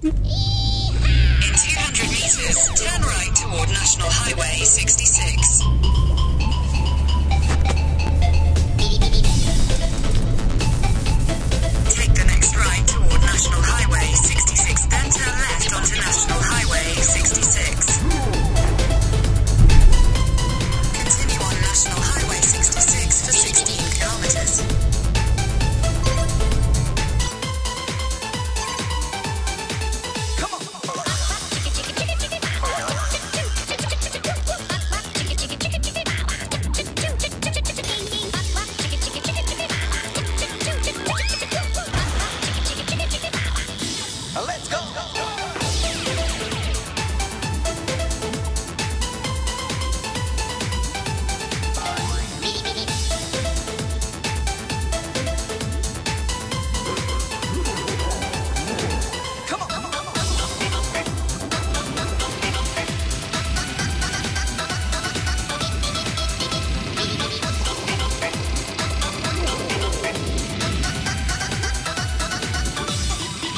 In 200 meters, turn right toward National Highway 66.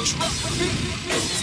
Let's go.